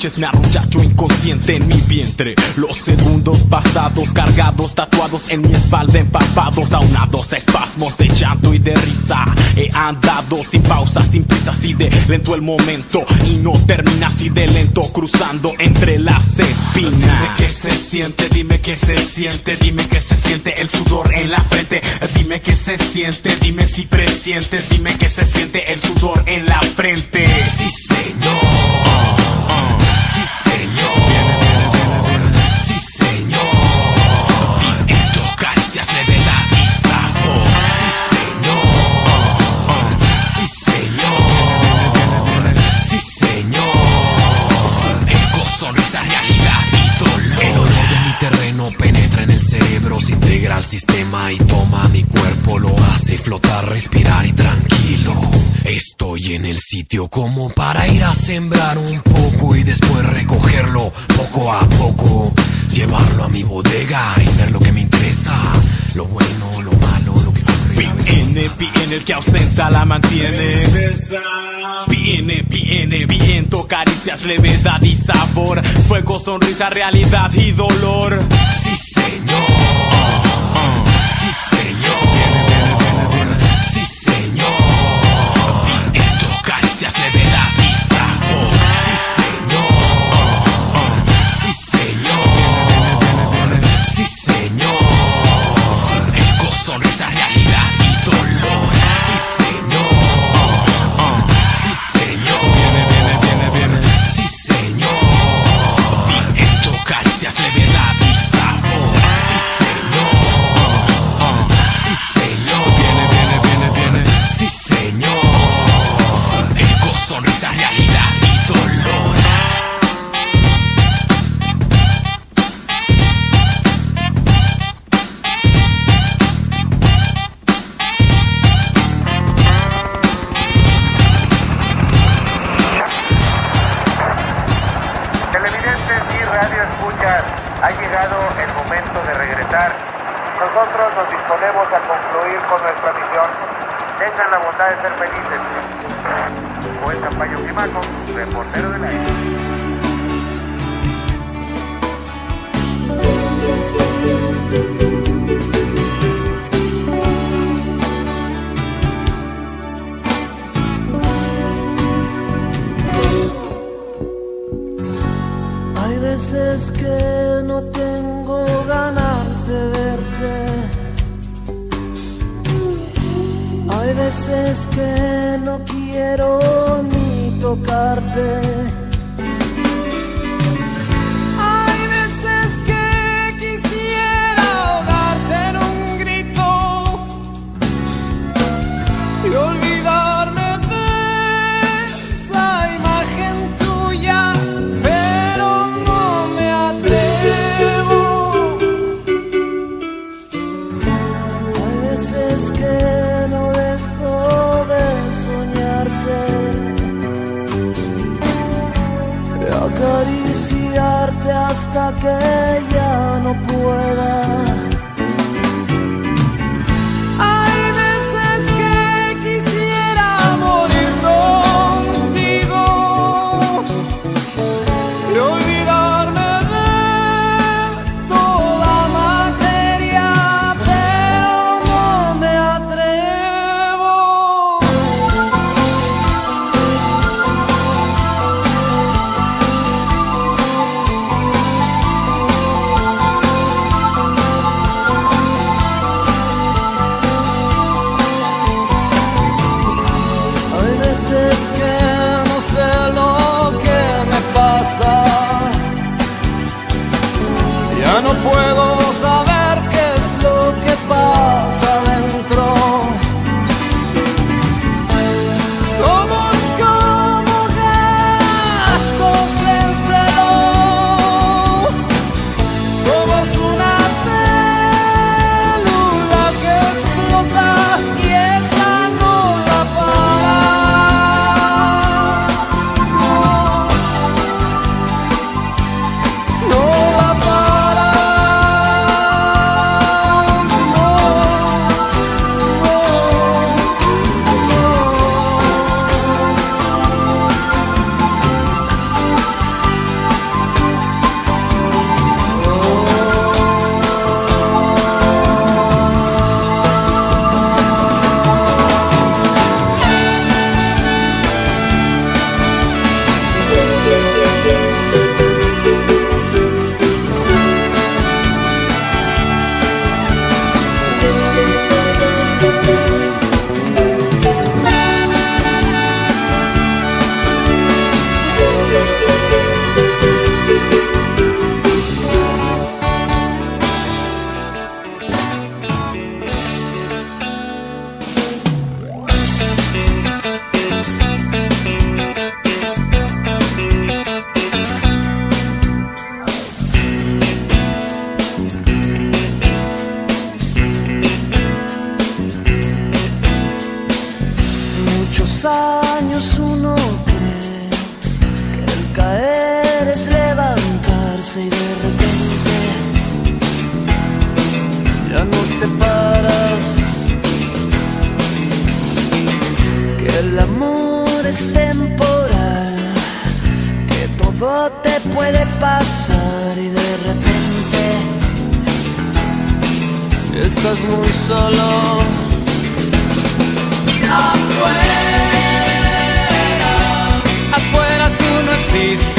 noches, me arrullacho inconsciente en mi vientre. Los segundos pasados, cargados, tatuados en mi espalda, empapados, aunados a espasmos de llanto y de risa. He andado sin pausa, sin prisa, así de lento el momento. Y no termina así de lento, cruzando entre las espinas. Dime qué se siente, dime qué se siente, dime qué se siente el sudor en la frente. Dime qué se siente, dime si presientes, dime qué se siente el sudor en la frente. Sí, señor. Sí, señor. Sí, señor. En tus caricias levedad y sabor. Sí, señor. Sí, señor. Sí, señor. Ego, sonrisa, realidad y dolor. El olor de mi terreno penetra en el cerebro, se integra al sistema y toma mi cuerpo, lo hace flotar, respirar y tranquilo. En el sitio como para ir a sembrar un poco y después recogerlo poco a poco. Llevarlo a mi bodega y ver lo que me interesa. Lo bueno, lo malo, lo que. Viene, viene el que ausenta la mantiene. Viene, viene, viento, caricias, levedad y sabor. Fuego, sonrisa, realidad y dolor. Sí, señor. Acariciarte hasta que ya no pueda. estás muy solo. Afuera, afuera tú no existes.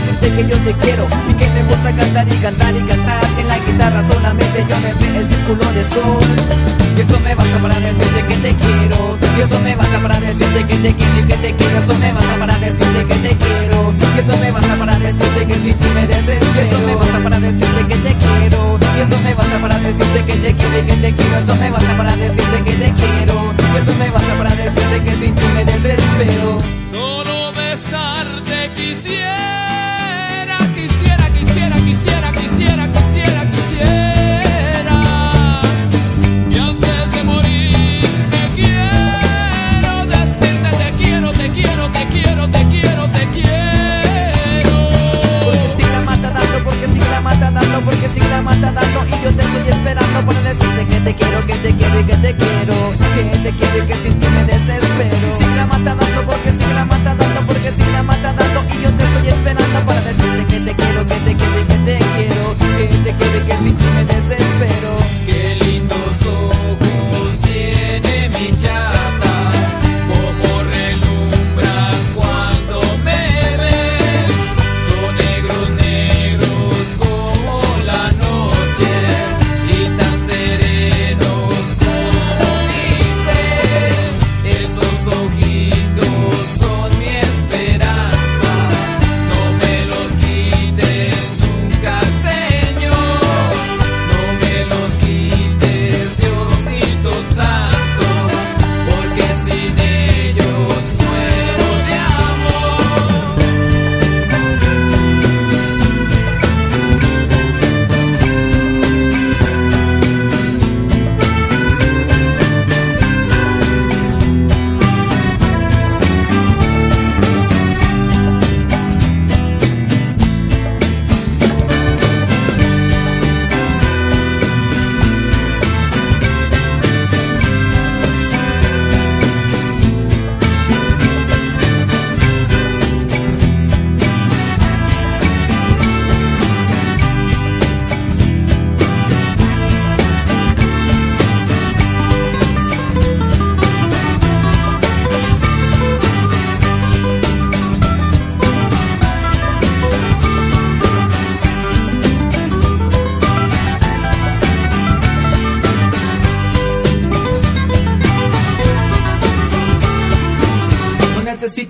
decirte que yo te quiero y que me gusta cantar y cantar y cantar. En la guitarra solamente yo me sé el círculo de sol. Y eso me basta para decirte que te quiero. Y eso me basta para decirte que te quiero y que te quiero. Eso me basta para decirte que te quiero. Y eso me basta para decirte que si tú me desespero. Y eso me basta para decirte que te quiero. Y eso me basta para decirte que te quiero y que te quiero. Eso me basta para decirte que te quiero. Quiero, que te quiero y que te quiero Que te quiero y que sin ti me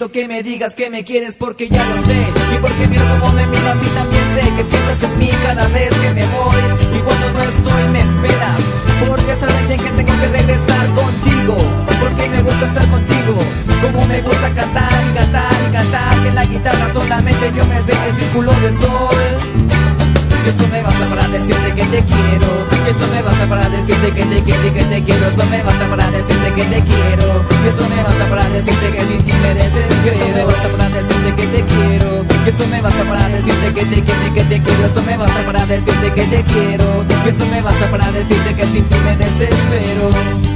que me digas que me quieres porque ya lo sé. Y porque miro cómo me miras y también sé que piensas en mí cada vez que me voy. Y cuando no estoy me esperas. Porque sabes bien que tengo que regresar contigo. Porque me gusta estar contigo. Como me gusta cantar y cantar y cantar. Que en la guitarra solamente yo me sé el círculo de sol que eso me basta para decirte que te quiero. Que eso me basta para decirte que te quiero y que te quiero. Eso me basta para decirte que te quiero. Que eso me basta para decirte que sin ti me desespero. Eso me basta para decirte que te quiero. Que eso me basta para decirte que te quiero y que te quiero. Eso me basta para decirte que te quiero. Que eso me basta para decirte que sin ti me desespero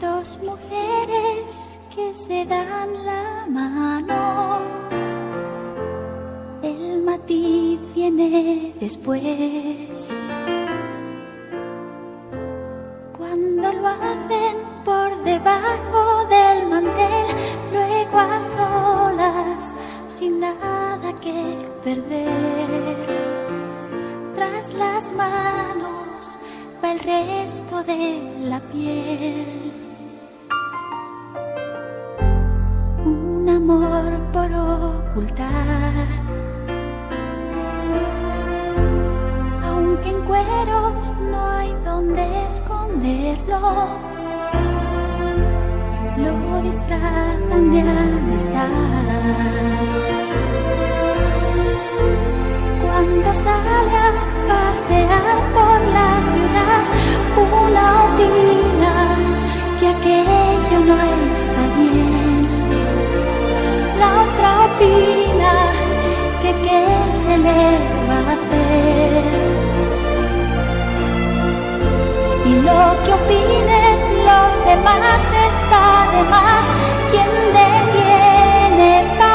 Dos mujeres que se dan la mano. El matiz viene después. Cuando lo hacen por debajo del mantel, luego a solas, sin nada que perder. Tras las manos el resto de la piel. Un amor por ocultar. Aunque en cueros no hay donde esconderlo, lo disfrazan de amistad. Cuando sale a pasear por la ciudad, una opina que aquello no está bien. La otra opina que qué se le va a hacer. Y lo que opinen los demás está de más. Quien detiene palomas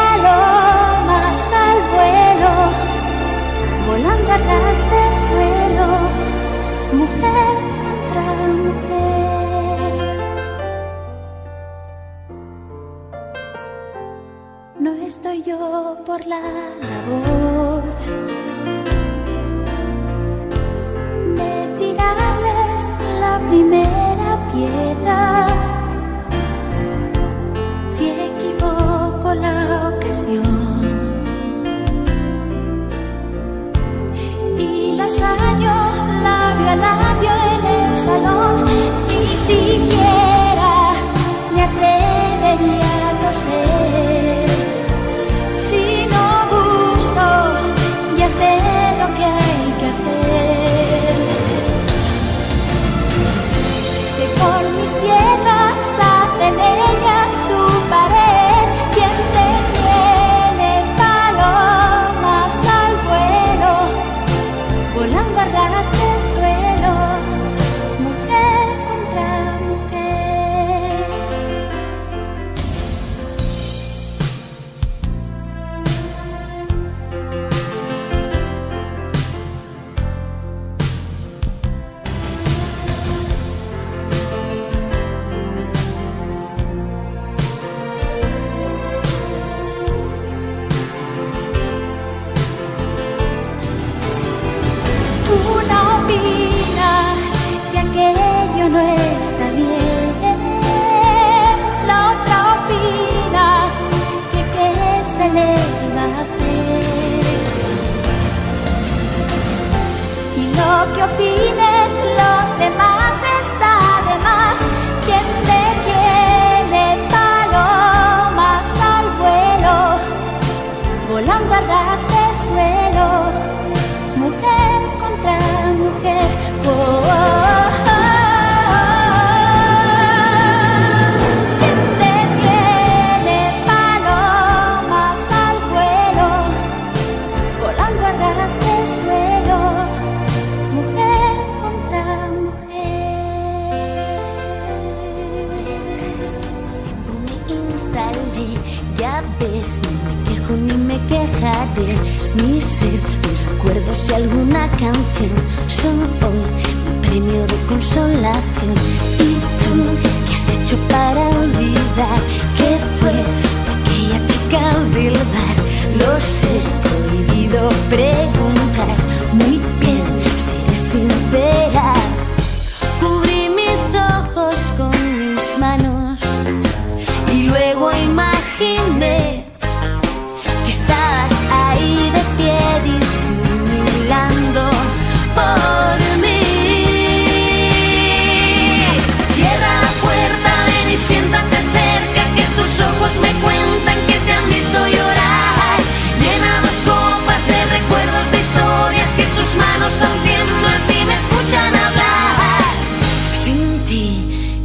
volando a ras de suelo, mujer contra mujer. No estoy yo por la labor de tirarles la primera piedra. Si equivoco la ocasión, labio en el salón, ni siquiera.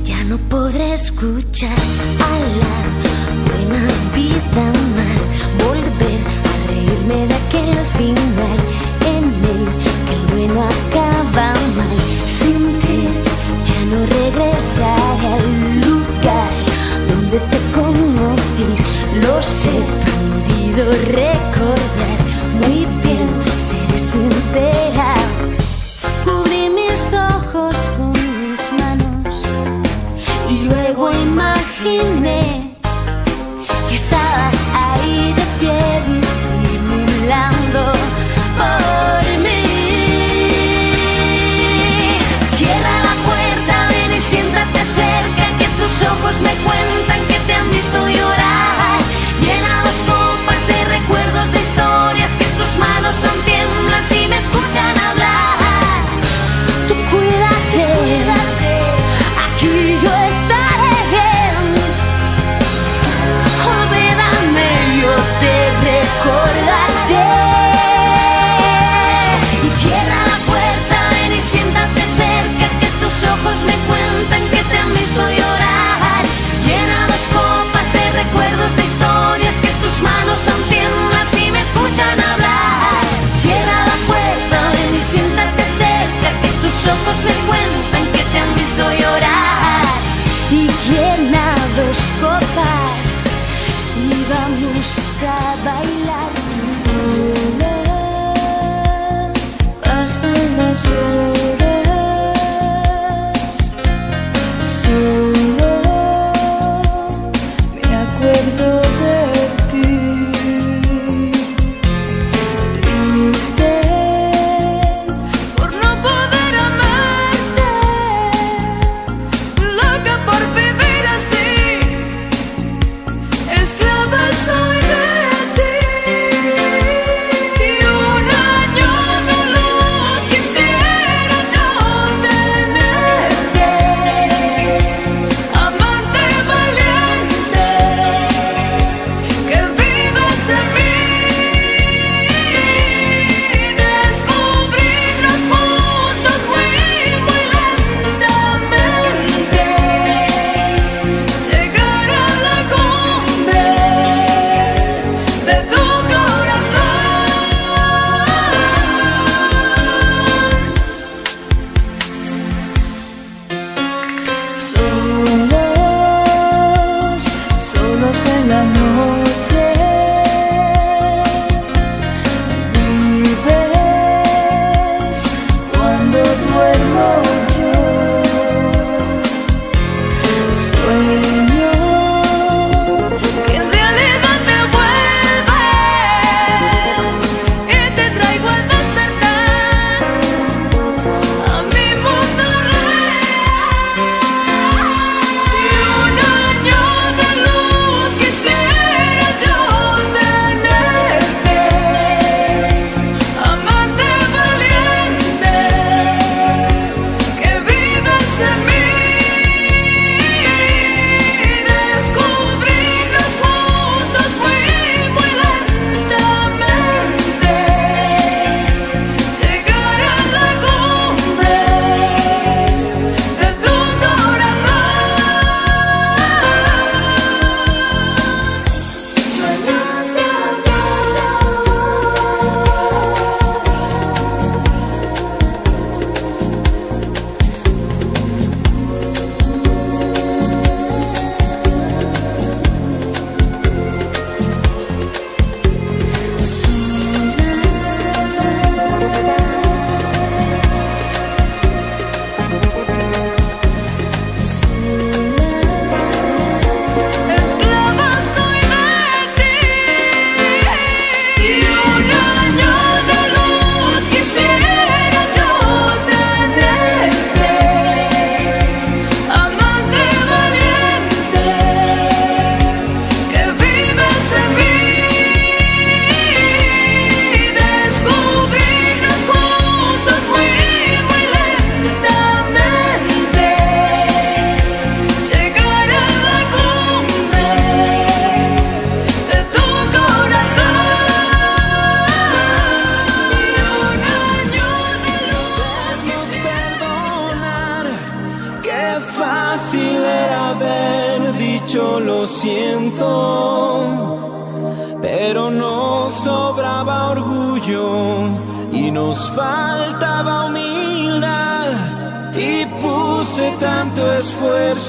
ya no podré escuchar a la buena vida más, volver a reírme de aquel final en el que el bueno acaba mal. Sin ti ya no regresaré al lugar donde te conocí, lo sé, prohibido recordar. ojos me cuentan. tus ojos me cuentan que te han visto llorar. Y llena dos copas y vamos a bailar. Sola pasan las horas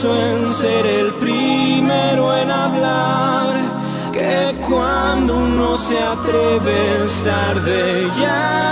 en ser el primero en hablar, que cuando uno se atreve es tarde ya.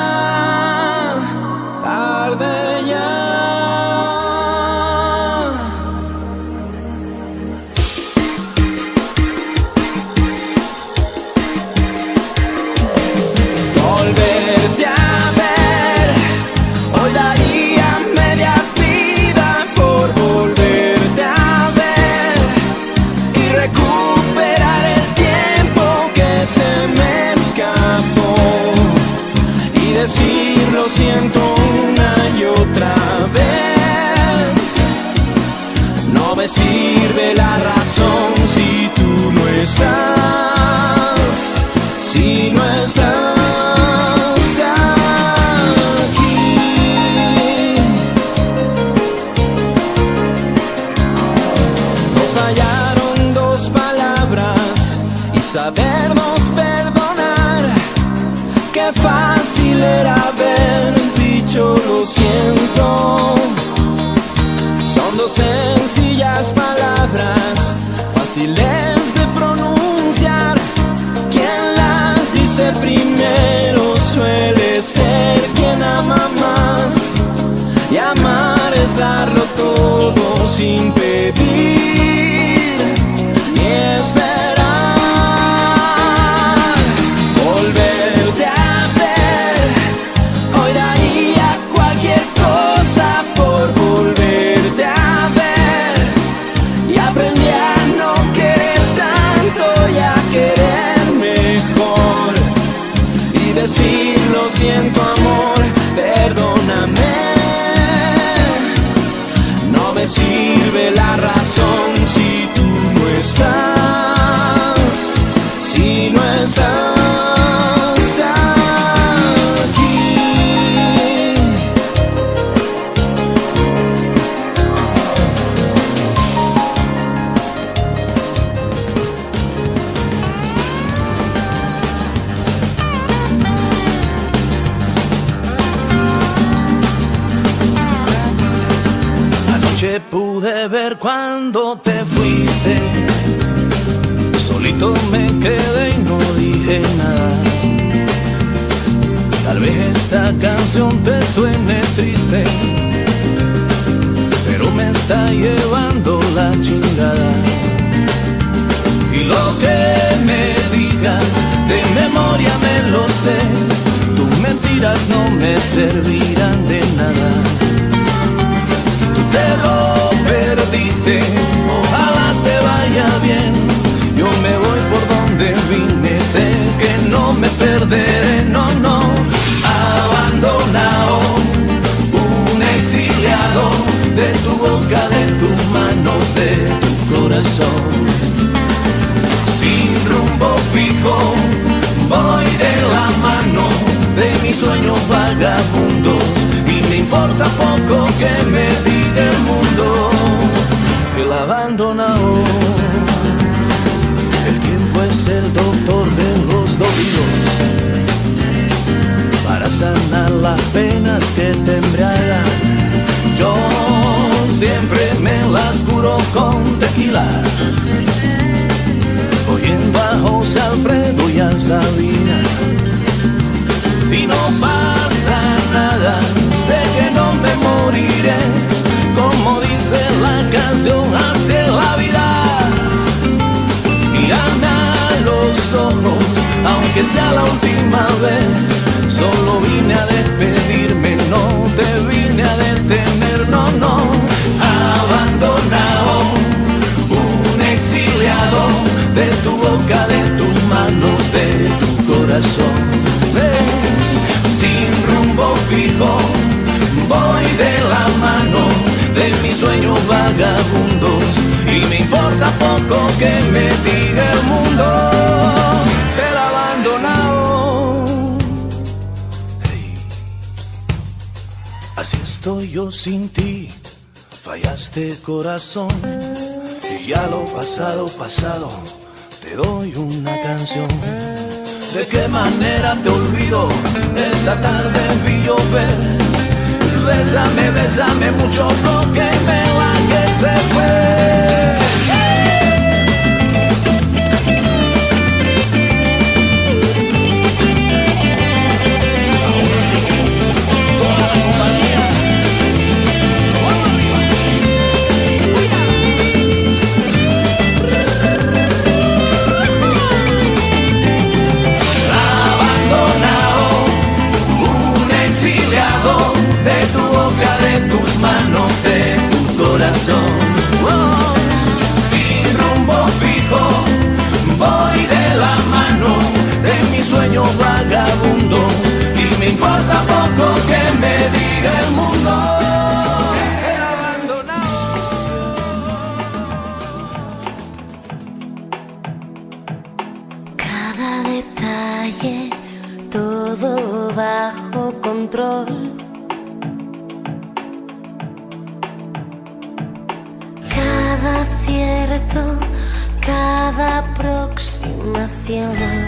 darlo todo sin pedir ni esperar. Volverte a ver, hoy daría cualquier cosa por volverte a ver. Y aprendí a no querer tanto y a querer mejor. Y decir lo siento amor. boca, de tus manos, de tu corazón. Sin rumbo fijo, voy de la mano de mis sueños vagabundos. Y me importa poco que me diga el mundo. Así estoy yo sin ti, fallaste corazón, y ya lo pasado, pasado doy una canción. ¿De qué manera te olvido? Esta tarde vi llover. Bésame, bésame mucho porque me la que se fue. Vagabundo y me importa poco que me diga el mundo. Cada detalle, todo bajo control. Cada acierto, cada aproximación.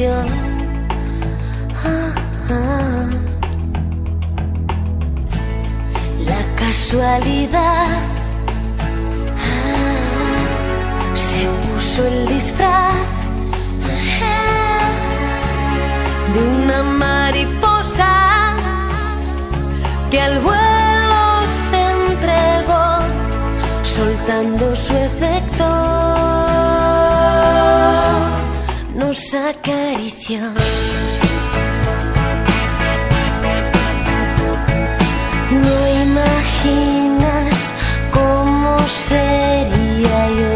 Ah, ah. La casualidad ah, se puso el disfraz de una mariposa que al vuelo se entregó soltando su efecto. Nos acarició. No imaginas cómo sería yo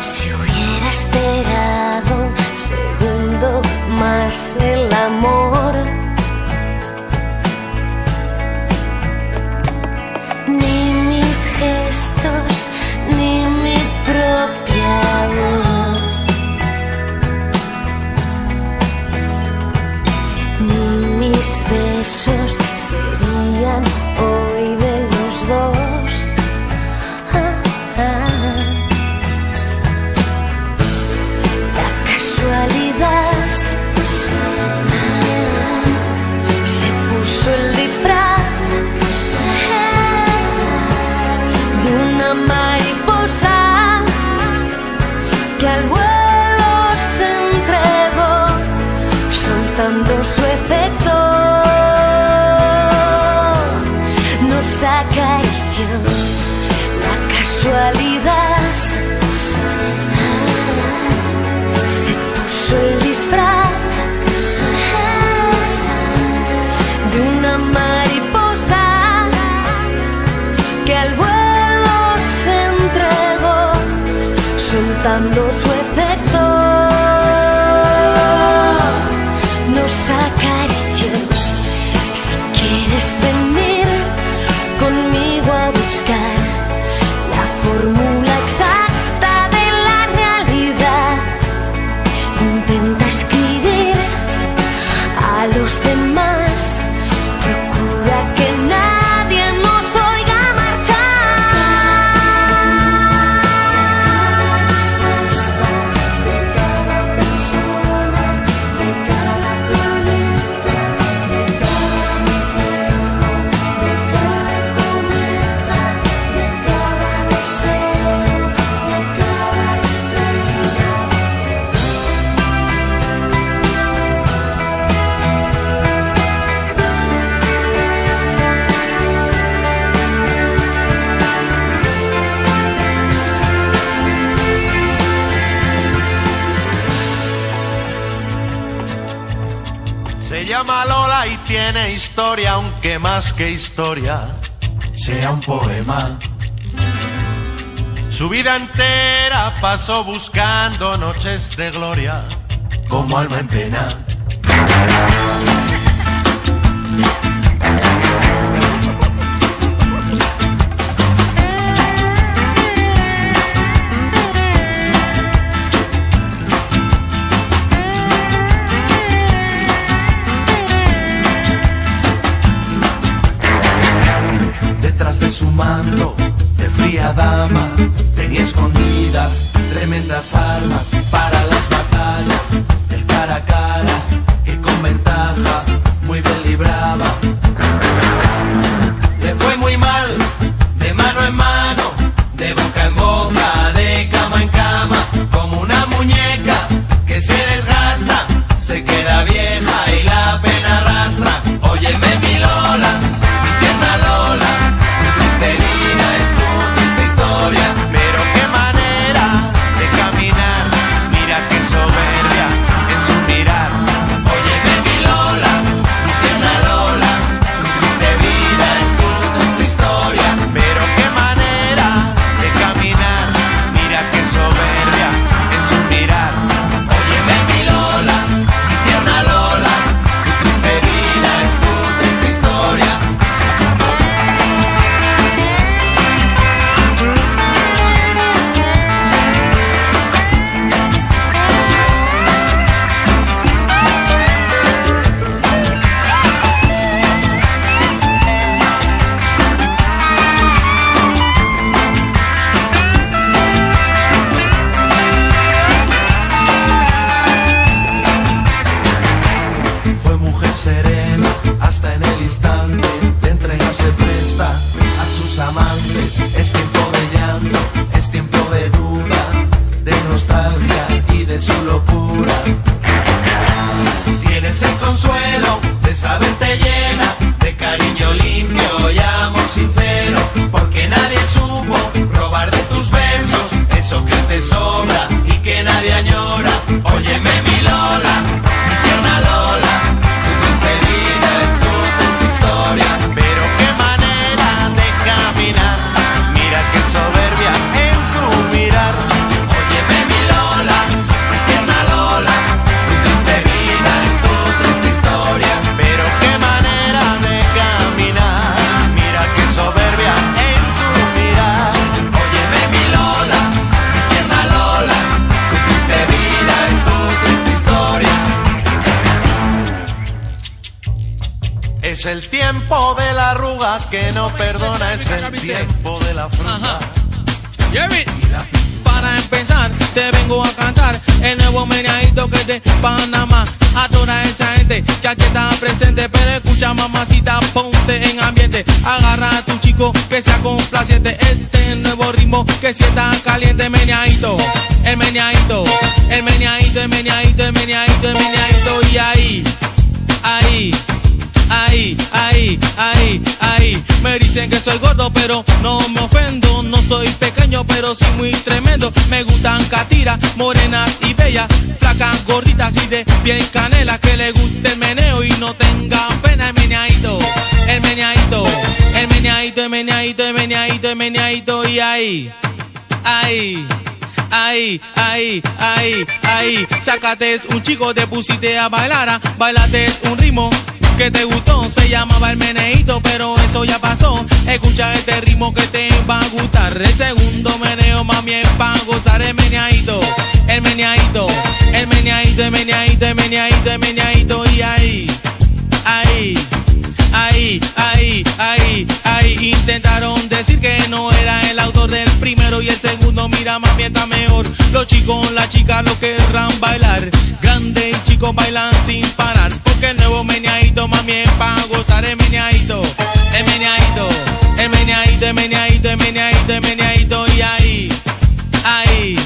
si hubiera esperado un segundo más y tiene historia, aunque más que historia sea un poema. Su vida entera pasó buscando noches de gloria como alma en pena. Manto de fría dama tenía escondidas tremendas armas para las batallas del cara a cara que no perdona, es el tiempo de la fruta. Para empezar, te vengo a cantar el nuevo meneadito que de Panamá. A toda esa gente que aquí está presente, pero escucha mamacita, ponte en ambiente. Agarra a tu chico que sea complaciente. Este nuevo ritmo que si está caliente, meneadito, el meneadito, el meneadito, el meneadito, el meneadito, el meneadito. Y ahí, ahí. Ahí, ahí, ahí, ahí. Me dicen que soy gordo, pero no me ofendo. No soy pequeño, pero sí muy tremendo. Me gustan catiras, morenas y bellas. Flacas, gorditas y de piel canela. Que le guste el meneo y no tengan pena. El meneadito, el meneadito, el meneadito, el meneadito, el meneadito, el meneadito. Y ahí, ahí. Ahí, ahí, ahí, ahí, sácate un chico, te pusiste a bailar, ah, bailate un ritmo que te gustó, se llamaba el meneíto, pero eso ya pasó. Escucha este ritmo que te va a gustar. El segundo meneo, mami, es para gozar el meneadito, el meneadito, el meneadito, el meneadito, el meneadito, el meneadito, y ahí, ahí. Ahí, ahí, ahí, ahí intentaron decir que no era el autor del primero y el segundo. Mira, mami, está mejor. Los chicos, las chicas lo querrán bailar. Grande y chicos bailan sin parar. El meneadito. El meneadito, el meneadito, el meneadito, el meneadito, el. Y ahí, ahí,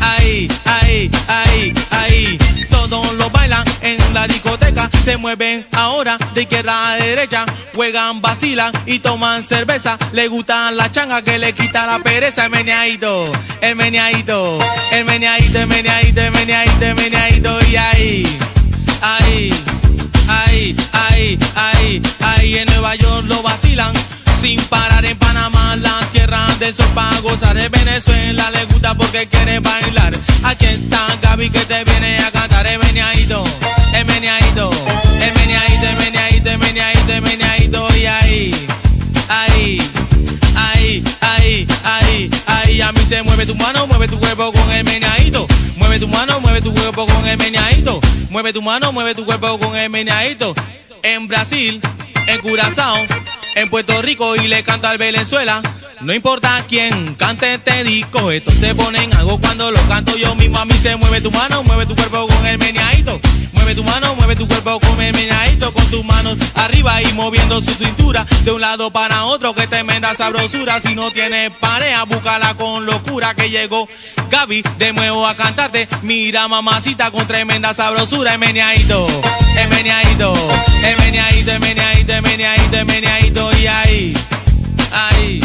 ahí, ahí, ahí, ahí. Todos lo bailan en la discoteca. Se mueven ahora de izquierda a derecha. Juegan, vacilan y toman cerveza. Le gustan la changa que le quita la pereza. El meneadito, el meneadito, el meneadito, el meneadito, el meneadito, el meneadito. Y ahí, ahí, ahí, ahí, ahí, ahí. En Nueva York lo vacilan. Sin parar en Panamá, la tierra del sol para gozar de Venezuela le gusta porque quiere bailar. Aquí está Gaby que te viene a cantar el meneadito, el meneadito, el meneadito, meneadito, meneadito, meneadito y ahí, ahí, ahí, ahí. A mí se mueve tu mano, mueve tu cuerpo con el meneadito. Mueve tu mano, mueve tu cuerpo con el meneadito. Mueve tu mano, mueve tu cuerpo con el meneadito. En Brasil, en Curazao, en Puerto Rico y le canto al Venezuela. No importa quién cante este disco, esto se pone en algo cuando lo canto yo mismo. A mí se mueve tu mano, mueve tu cuerpo con el meneadito. Mueve tu mano, mueve tu cuerpo con el meneadito, con tus manos arriba y moviendo su cintura de un lado para otro. Que tremenda sabrosura. Si no tienes pareja, búscala con locura que llegó Gaby de nuevo a cantarte. Mira, mamacita, con tremenda sabrosura. El meneadito, el meneadito, el meneadito, el meneadito, el meneadito, el meneadito. Y ahí, ahí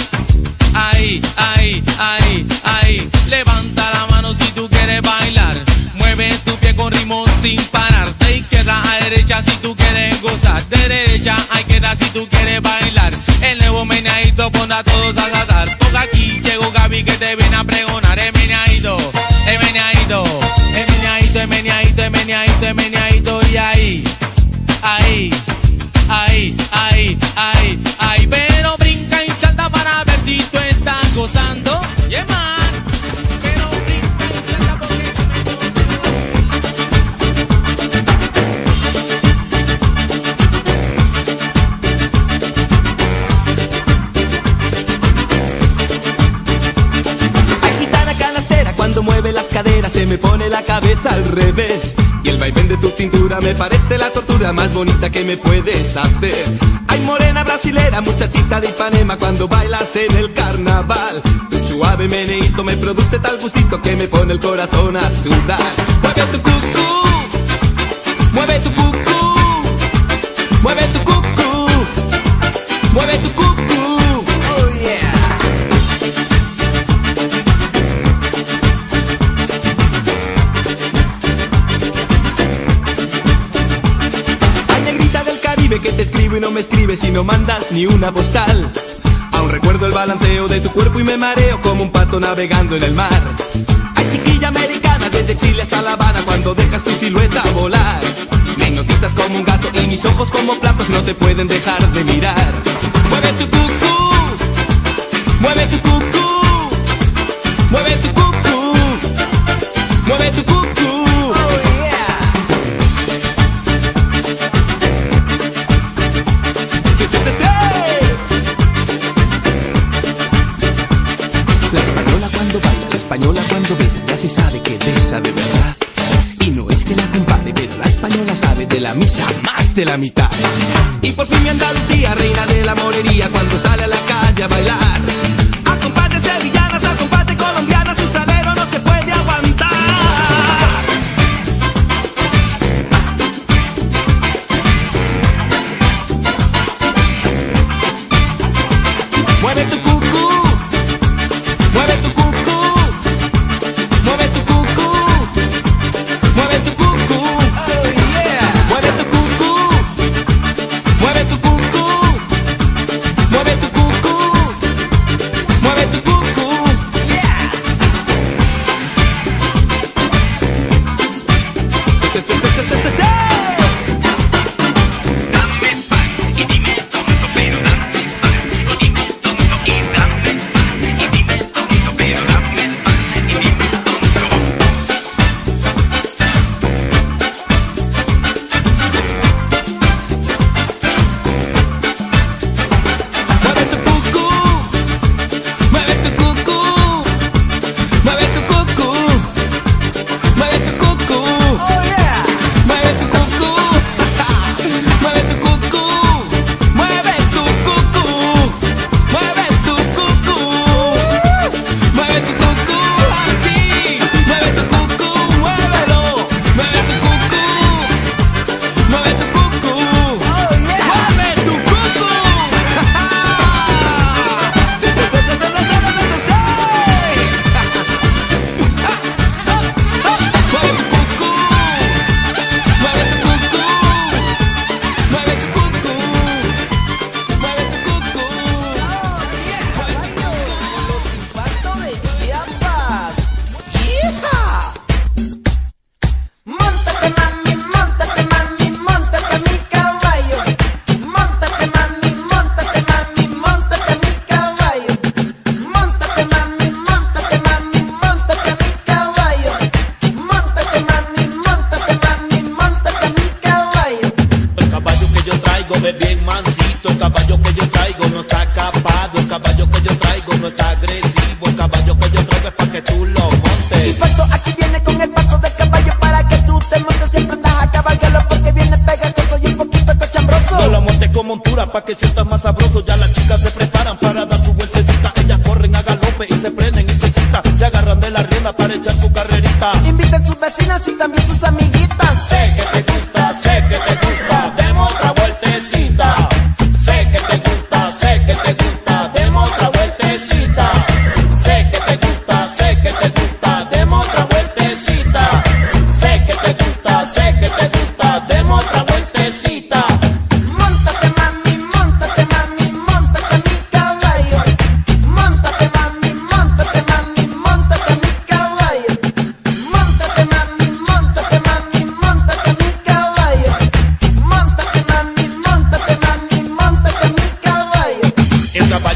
ahí, ahí, ahí, ahí. Levanta la mano si tú quieres bailar. Mueve tu pie con ritmo sin parar. De izquierda a derecha si tú quieres gozar. De derecha a izquierda si tú quieres bailar. El nuevo meneadito pone a todos a saltar. Porque aquí llegó Gaby que te viene a pregonar. El meneadito, el meneadito, el meneadito, el meneadito, el meneadito, el meneadito. Y ahí, ahí, ahí, ahí, ahí. Gozando. Yeah, man. Pero brinca y salta porque Ay, gitana canastera, cuando mueve las caderas se me pone la cabeza al revés. Y el vaivén de tu cintura me parece la tortura más bonita que me puedes hacer. Ay, morena brasilera, muchachita de Ipanema, cuando bailas en el carnaval. Tu suave meneíto me produce tal gustito que me pone el corazón a sudar. Mueve tu cucú, mueve tu cucú, mueve tu cucú, mueve tu cucú. Y no me escribes y no mandas ni una postal. Aún recuerdo el balanceo de tu cuerpo y me mareo como un pato navegando en el mar. Ay, chiquilla americana, desde Chile hasta La Habana, cuando dejas tu silueta volar. Me hipnotizas como un gato y mis ojos como platos no te pueden dejar de mirar. Mueve tu cucú, mueve tu cucú, mueve tu cucú, mueve tu cucú. De la mitad. Y por fin mi Andalucía, reina de la morería, cuando sale a la calle a bailar.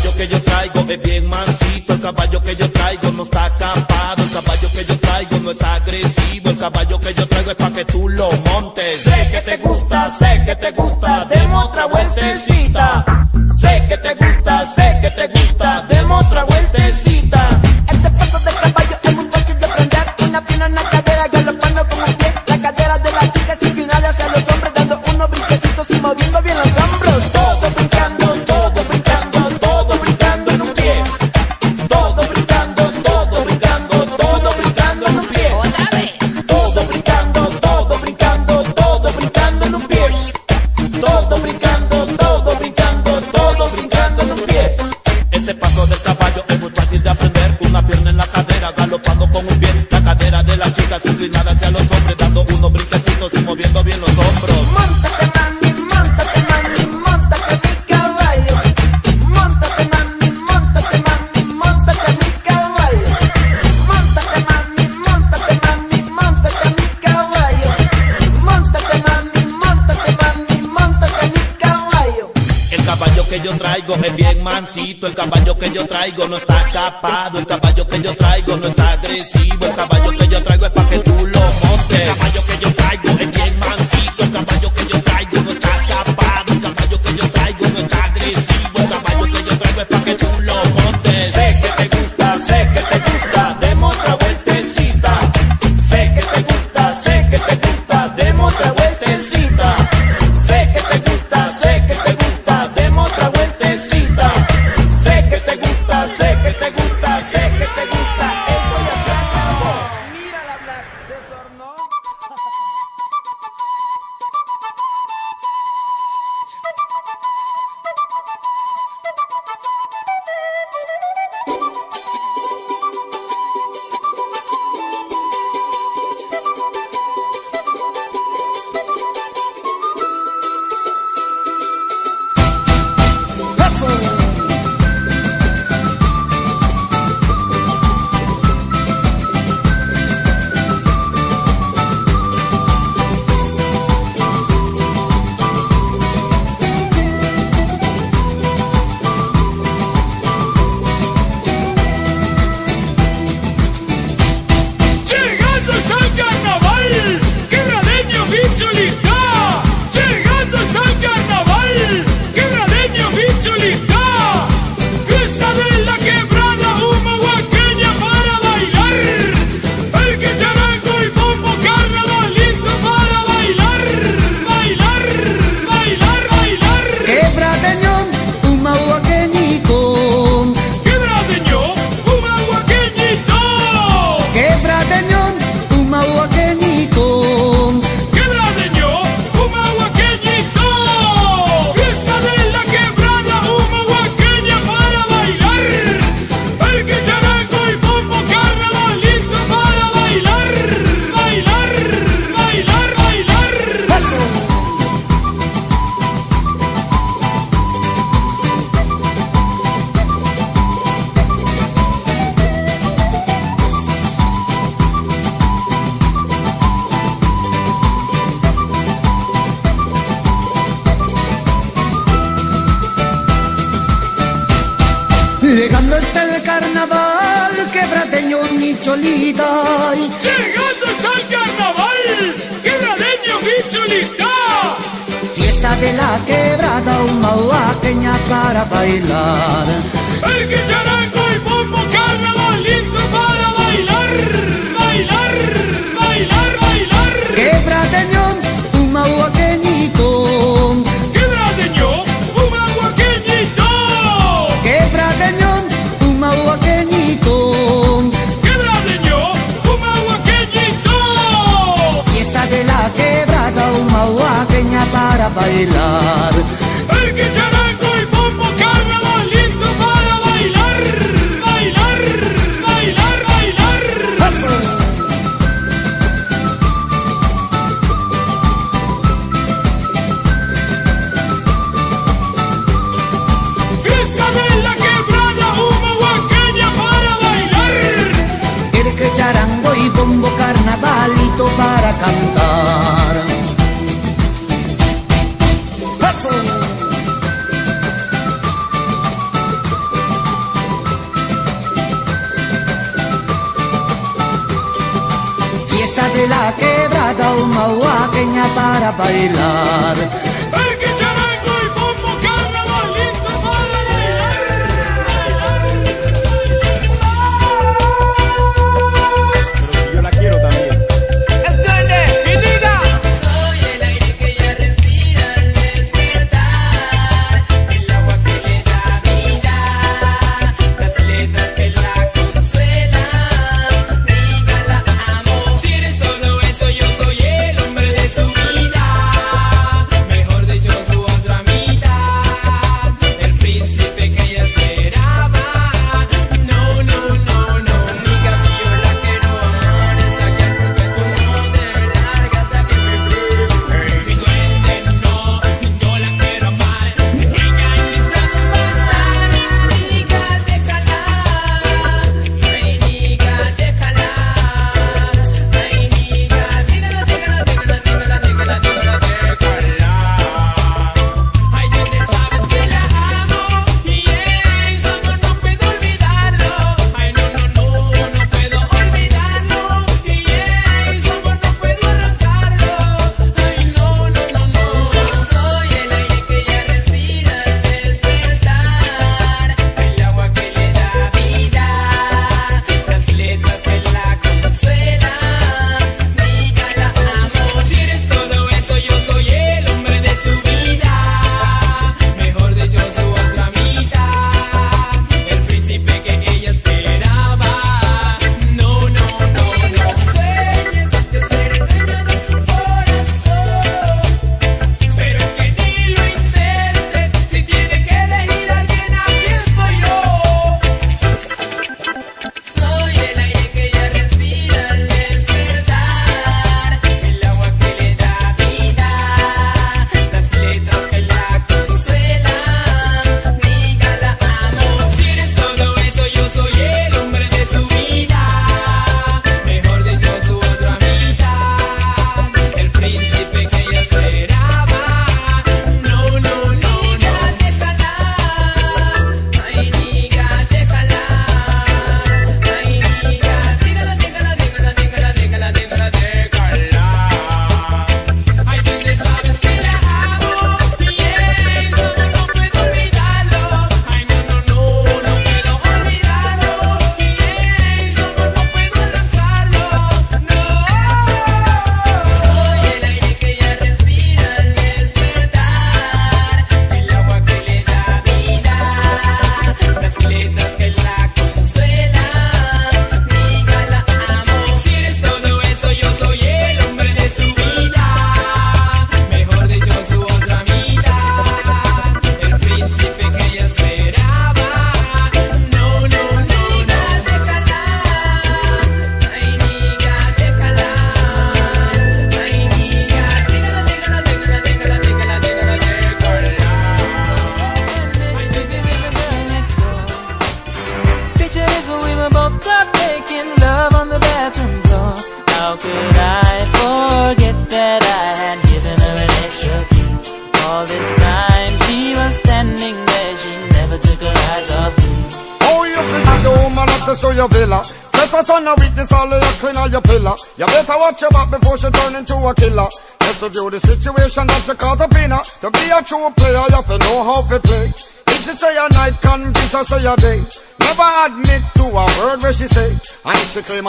caballo que yo traigo es bien mansito, el caballo que yo traigo no está acampado, el caballo que yo traigo no es agresivo, el caballo que yo traigo es para que tú lo montes. Sé que te gusta, sé que te gusta traigo no está capado. Está bailar.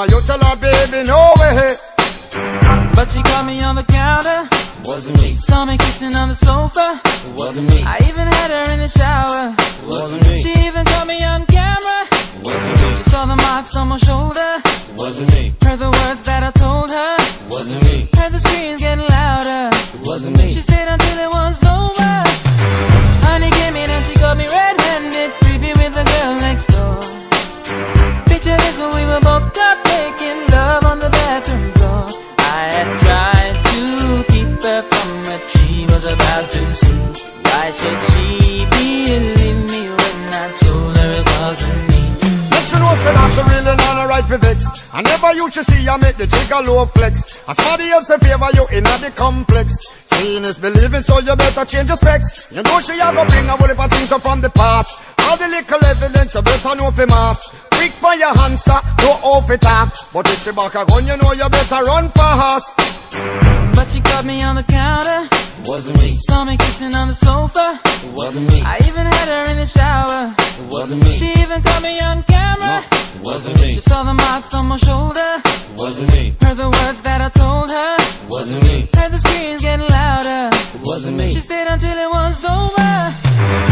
If Whenever never used to see I make the jigger low flex. As somebody else in favor you in the complex. Seeing is believing, so you better change your specs. You know she a go bring a whole heap of things up from the past. All the little evidence you better know for mass. Quick by your hands, no off it up. But if she back a gun, you know you better run fast. But she caught me on the counter. Wasn't me. Saw me kissing on the sofa. Wasn't me. I even had her in the shower. Wasn't me. She even caught me on. No, wasn't me. She saw the marks on my shoulder. Wasn't me. Heard the words that I told her. Wasn't me. Heard the screams getting louder. Wasn't me. She stayed until it was over.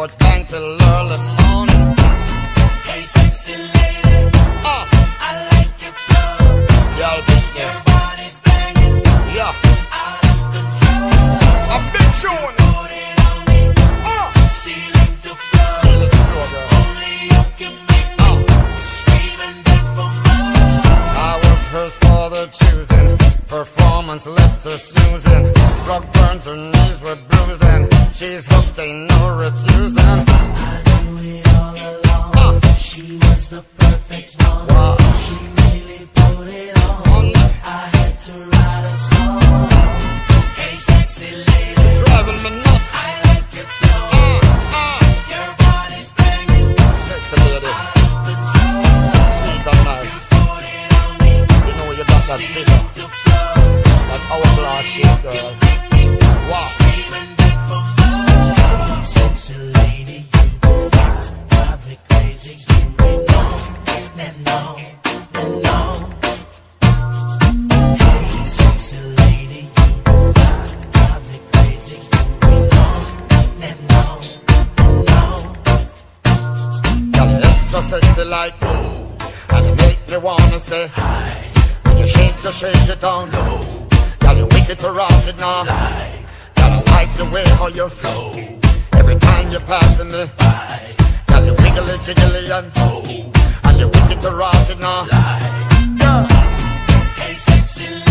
Headboards bang till early morning. Hey, sexy lady, Ah, I like your flow. y'all be Your body's banging, Yeah, out of control. a big tune. Put it on me, Ah, ceiling to floor. seal it floor, girl. Only you can make me scream and beg for more. I was hers for the choosing. Performance left her snoozing. Rug burns, her knees were and She's hooked, ain't no refusing. I knew it all along. Uh. She was the it down low. you you wicked to rotted now. Lie. Y'all like the way how you flow. Every time you're passing me by. Y'all you wiggly jiggly and oh. And you wicked to rotted now. Lie. Yeah. Hey sexy